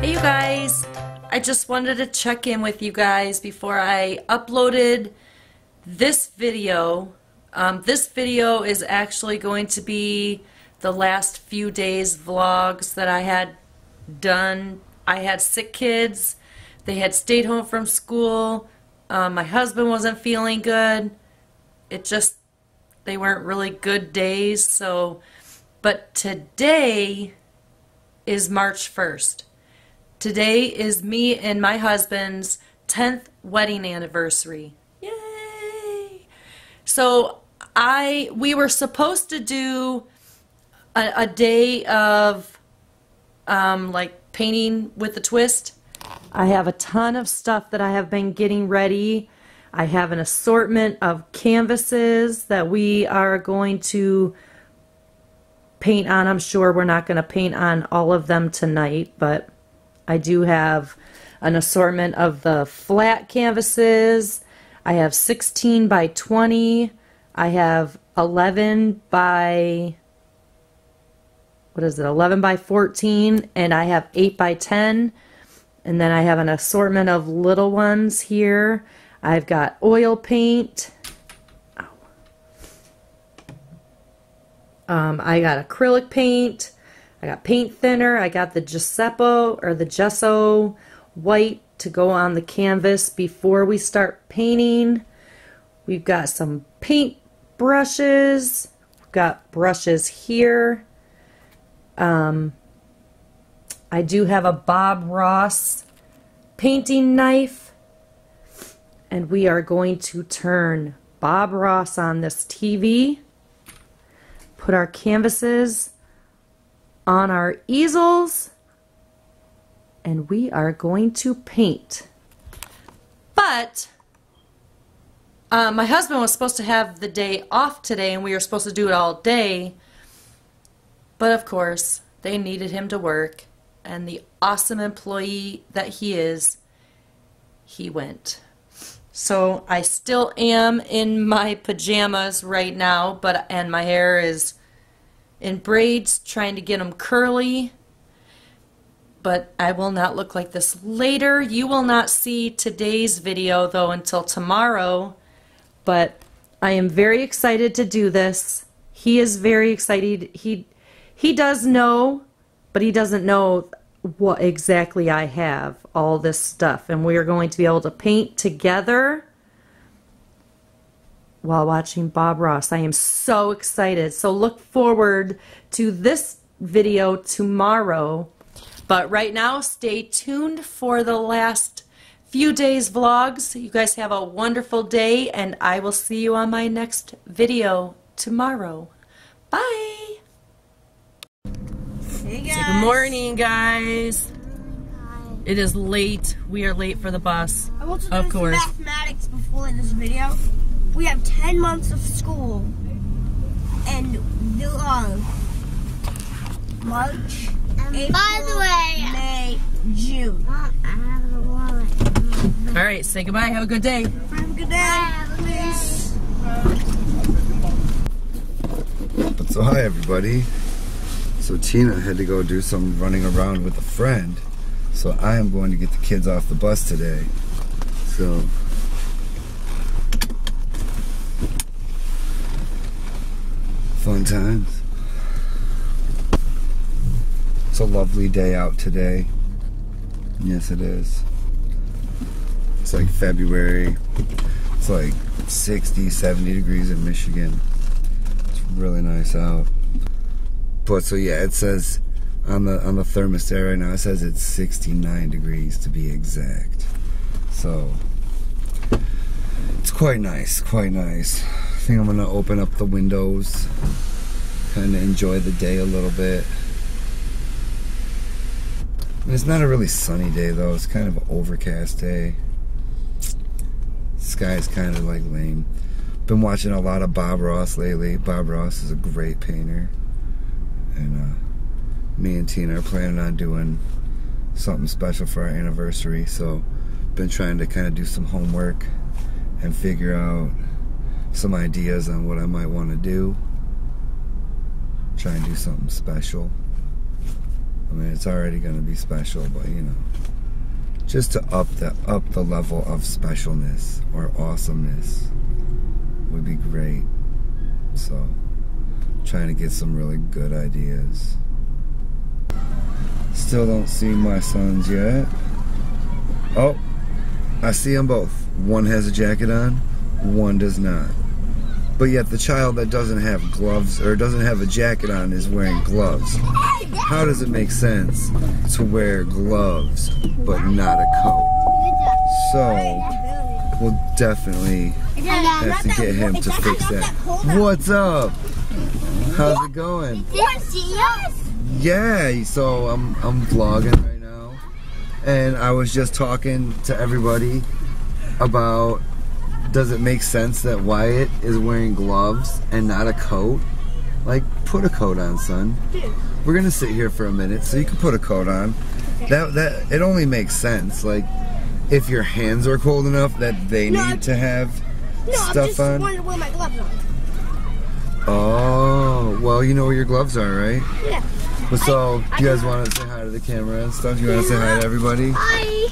Hey you guys, I just wanted to check in with you guys before I uploaded this video. Um, this video is actually going to be the last few days vlogs that I had done. I had sick kids. They had stayed home from school. Um, my husband wasn't feeling good. It just, they weren't really good days. So, but today is March 1st. Today is me and my husband's 10th wedding anniversary. Yay! So I we were supposed to do a, a day of um, like painting with a twist. I have a ton of stuff that I have been getting ready. I have an assortment of canvases that we are going to paint on. I'm sure we're not going to paint on all of them tonight, but I do have an assortment of the flat canvases. I have 16 by 20. I have 11 by, what is it, 11 by 14. And I have 8 by 10. And then I have an assortment of little ones here. I've got oil paint. Um, I got acrylic paint. I got paint thinner. I got the Giuseppe or the gesso white to go on the canvas before we start painting. We've got some paint brushes. We've got brushes here. Um, I do have a Bob Ross painting knife. And we are going to turn Bob Ross on this TV. Put our canvases on our easels and we are going to paint. But uh, my husband was supposed to have the day off today and we were supposed to do it all day. But of course, they needed him to work and the awesome employee that he is, he went. So I still am in my pajamas right now, but and my hair is in braids, trying to get them curly. But I will not look like this later. You will not see today's video, though, until tomorrow. But I am very excited to do this. He is very excited. He, he does know, but he doesn't know what exactly I have, all this stuff. And we are going to be able to paint together while watching Bob Ross. I am so excited. So look forward to this video tomorrow. But right now, stay tuned for the last few days vlogs. You guys have a wonderful day, and I will see you on my next video tomorrow. Bye! Hey guys. Good morning, guys. It is late. We are late for the bus. I want to do Of some course. mathematics before this video. We have 10 months of school. And the uh, March, April, by the way- May, June. Mom, I have a wallet. All right, say goodbye. Have a good day. Have a good day. Peace. So hi everybody. So Tina had to go do some running around with a friend. So I am going to get the kids off the bus today. So fun times. It's a lovely day out today. Yes it is. It's like February. It's like 60, 70 degrees in Michigan It's really nice out. So yeah, it says on the on the thermostat right now it says it's 69 degrees to be exact. So it's quite nice, quite nice. I think I'm gonna open up the windows, kind of enjoy the day a little bit. It's not a really sunny day though. It's kind of an overcast day. Sky's kind of like lame been watching a lot of Bob Ross lately. Bob Ross is a great painter. And uh, me and Tina are planning on doing something special for our anniversary. So, been trying to kind of do some homework and figure out some ideas on what I might want to do. Try and do something special. I mean, it's already going to be special, but you know, just to up the up the level of specialness or awesomeness would be great. So, trying to get some really good ideas. Still don't see my sons yet. Oh, I see them both. One has a jacket on, one does not. But yet the child that doesn't have gloves or doesn't have a jacket on is wearing gloves. How does it make sense to wear gloves but not a coat? So we'll definitely have to get him to fix that. What's up? How's it going? Yeah, so I'm I'm vlogging right now, and I was just talking to everybody about does it make sense that Wyatt is wearing gloves and not a coat? Like, put a coat on, son. We're gonna sit here for a minute, so you can put a coat on. That that it only makes sense. Like, if your hands are cold enough that they No, need to have stuff on. No, I stuff just wearing wear my gloves on. Well, you know where your gloves are, right? Yeah. But so, you guys want to say hi to the camera and stuff? You want to say hi to everybody? Hi.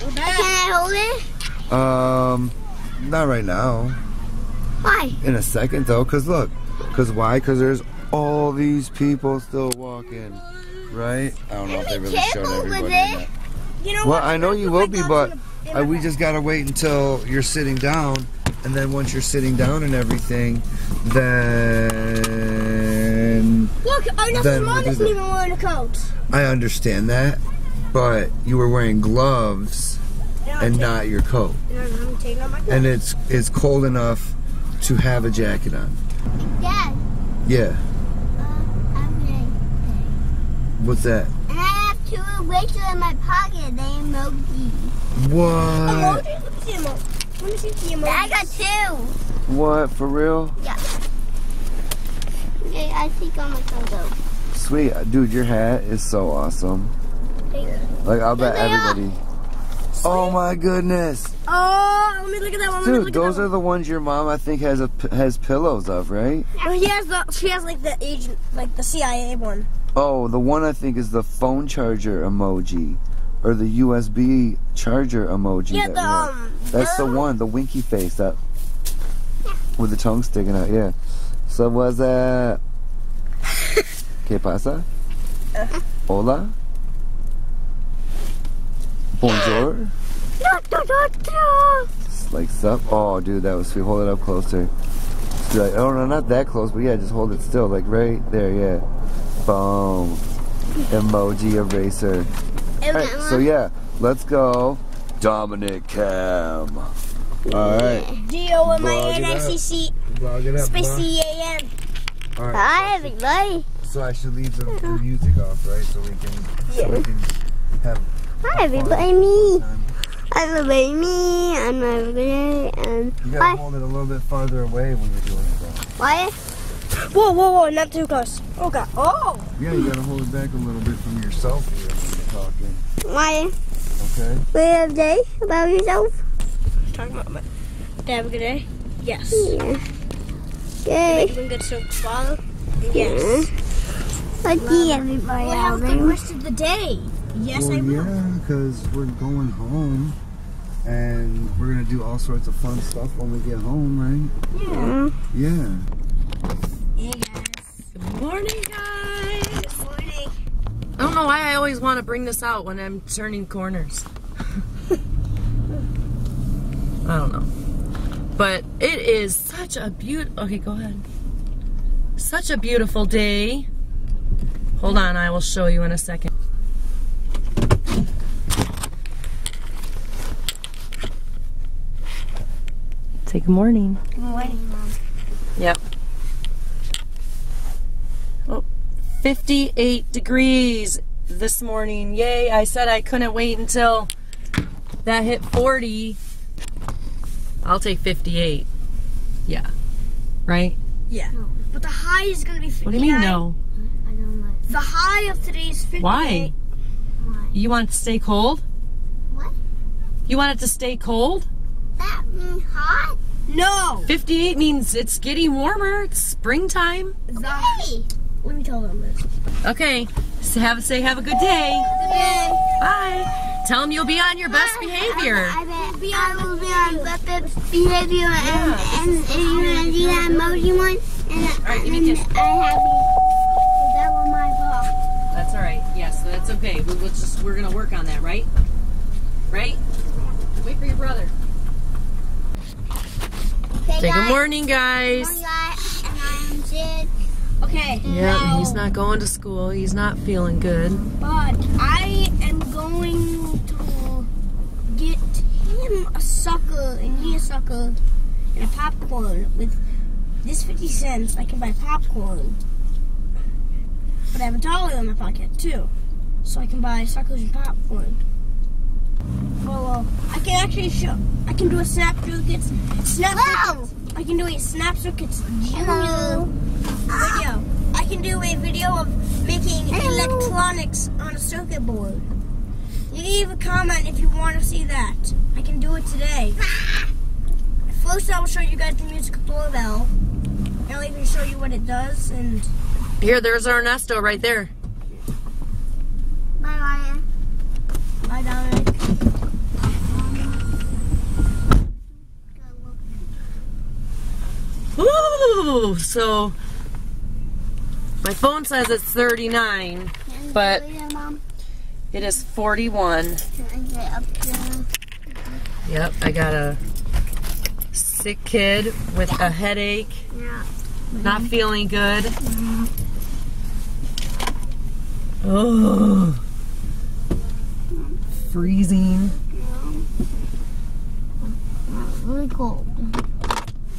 Can I hold it? Um, not right now. Why? In a second, though, because look. Because why? Because there's all these people still walking, right? I don't know if they really showed everybody. it. You know Well, what? I know you will be, but gloves in the- in uh, we just gotta wait until you're sitting down, and then once you're sitting down and everything, then Look, Ernest's Then mom we'll do isn't even wearing a coat. I understand that. But you were wearing gloves and not your coat, You know, I'm taking off my gloves. and it's it's cold enough to have a jacket on. Dad, Yeah. uh, I'm gonna. What's that? And I have two waitress in my pocket. They emoji. What? Emoji? Let me see emoji. Let me see the emoji. I got two. What for real? Yeah. Okay, I think on my photo. Sweet, dude, your hat is so awesome. Like I'll bet There they are. everybody. Oh my goodness, Oh, let me look at that one. Dude, those are the ones your mom I think has a has pillows of, right? one. He has the. She has like the agent, like the CIA one. Oh, the one I think is the phone charger emoji, or the USB charger emoji. Yeah, that the um. That's the one, the winky face that with the tongue sticking out. Yeah. So what's that? ¿Qué pasa? Uh-huh. Hola. Bonjour. It's like sup. Oh, dude, that was sweet. Hold it up closer. Be like, oh no, not that close, but yeah, just hold it still, like right there. Yeah. Boom. Emoji eraser. All right. So yeah, let's go. Dominic Cam. All right. D O M I Vlog N it I C C Vlog space. C A M. All right. Hi, everybody. So I should leave the, the music off, right? So we can, so we can have. Hi, everybody. Me. I'm everybody. Me. I'm everybody. And You gotta Hi. hold it a little bit farther away when you're doing it. Though. Why? Whoa, whoa, whoa! Not too close. Oh God. Oh. Yeah, you gotta hold it back a little bit from yourself here when you're talking. Why? Okay. What have day about yourself? Talking about my. Did have a good day? Yes. Yeah. Yay. Making good so father? Yes. Let's see everybody Well, have out a good rest of the day. Yes, well, I will. yeah, because we're going home, and we're gonna do all sorts of fun stuff when we get home, right? Yeah. Yeah. Hey guys. Good morning, guys. Good morning. I don't know why I always want to bring this out when I'm turning corners. I don't know. But it is such a beautiful. Okay, go ahead. Such a beautiful day. Hold on, I will show you in a second. Say good morning. Good morning, Mom. Yep. Oh, 58 degrees this morning. Yay. I said I couldn't wait until that hit 40. I'll take 58. Yeah. Right? Yeah. But the high is gonna be 59. What do you mean no? I The high of today is 58. Why? why. You want it to stay cold? What? You want it to stay cold? That means hot? No. 58 means it's getting warmer. It's springtime. Hey. let me tell them this. Okay. So have say have a good day. Bye. Tell them you'll be on your best behavior. I bet be I will be on best behavior and, and, and you're gonna do that emoji one. And, right, give me and a kiss. I have you. That was my fault. That's all right. Yes, that's okay. We, we'll just we're gonna work on that, right? Right? Wait for your brother. Okay, Say good morning, guys. Morning, guys. And I'm Sid. Okay. Yeah, now, he's not going to school. He's not feeling good. But I am going to get him a sucker and me a sucker and a popcorn. With this 50 cents, I can buy popcorn. But I have a dollar in my pocket too. So I can buy suckers and popcorn. Well, well I can actually show. I can do a snap circuits. Snap circuits. I can do a snap circuits junior Hello. video. I can do a video of making electronics on a circuit board. You can leave a comment if you want to see that. I can do it today. First, I will show you guys the musical doorbell. And I'll even show you what it does. And Here, there's Ernesto right there. Bye, Ryan. bye, Dominic. Ooh, so my phone says it's 39. But- Can I get Mom? It is 41. Can I get up there? Yep, I got a sick kid with a headache, Yeah. not feeling good. Oh, freezing. Really cold.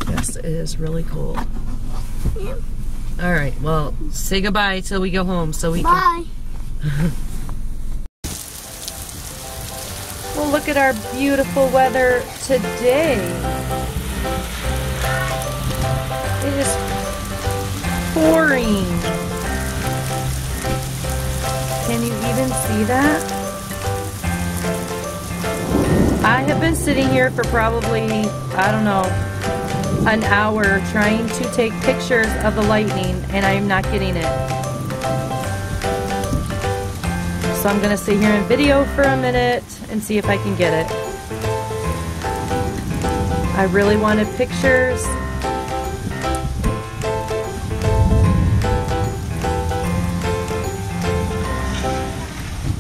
Yes, it is really cold. Yeah. All right, well, say goodbye till we go home so we can. Bye. Well, look at our beautiful weather today. It is pouring. Can you even see that? I have been sitting here for probably, I don't know, an hour trying to take pictures of the lightning and I'm not getting it. So I'm gonna sit here and video for a minute and see if I can get it. I really wanted pictures.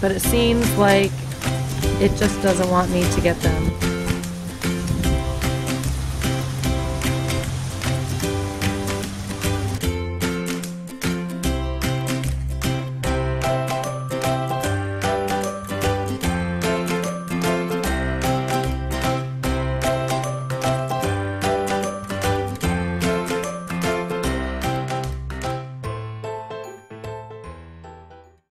But it seems like it just doesn't want me to get them.